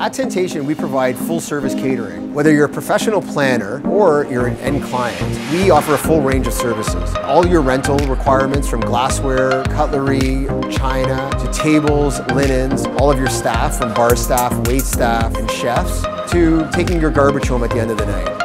At 10tation, we provide full service catering. Whether you're a professional planner or you're an end client, we offer a full range of services. All your rental requirements from glassware, cutlery, china, to tables, linens, all of your staff from bar staff, wait staff, and chefs, to taking your garbage home at the end of the night.